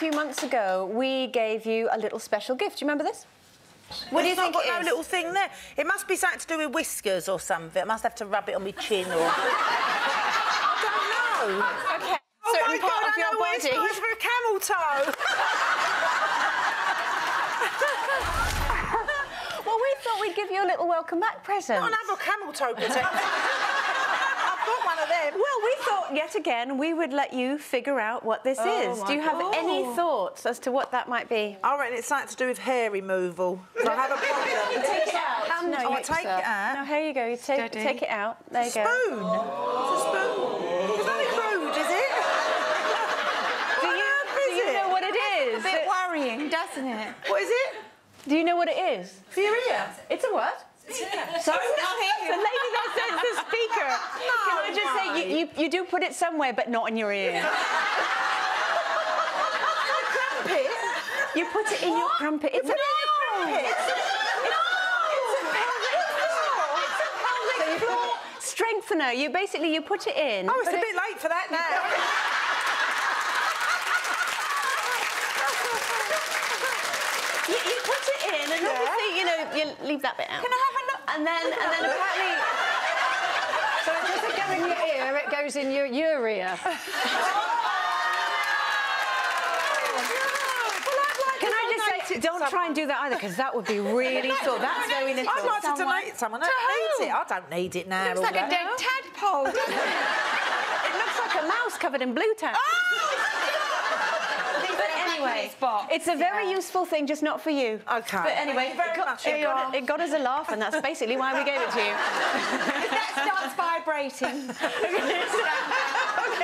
few months ago, we gave you a little special gift. Do you remember this? What do you think got it no is? little thing there. It must be something to do with whiskers or something. I must have to rub it on my chin or. I don't know. Okay. Oh Certain my part God, of I your know what it's body. It's for a camel toe. Well, we thought we'd give you a little welcome back present. Not another camel toe protector. I've got one of them. Well, we thought yet again we would let you figure out what this Oh is. Do you have God. any thoughts as to what that might be? I reckon it's something to do with hair removal. I have a problem. Take it out. Hand- oh, I take it out. No, here you go. You take, take it out. There you go. Spoon. It's a spoon. It's not crude, is it? Do you, do you know what it is? A bit worrying, doesn't it? What is it? Do you know what it is? For your ear? It's a what? you, you, do put it somewhere, but not in your ear. You put it in your crumpet. It's a, it's a pelvic strengthener. You basically you put it in. Oh, it's a it- bit late for that now. You, you put it in, and obviously, you know, you leave that bit out. Can I have a look? And then, and then apparently, So it doesn't go in your ear, it goes in your urea. can I just say, don't try and do that either, because that would be really sore. That's very little. I'd like to Someone- donate someone. I don't need it. I don't need it now. It Looks like a dead tadpole. it? It looks like a mouse covered in Blu Tack. Ah! But anyway, it's a very useful thing, just not for you. Okay. But anyway, very it, got, much. it, got, it got us a laugh, and that's basically why we gave it to you. That starts vibrating.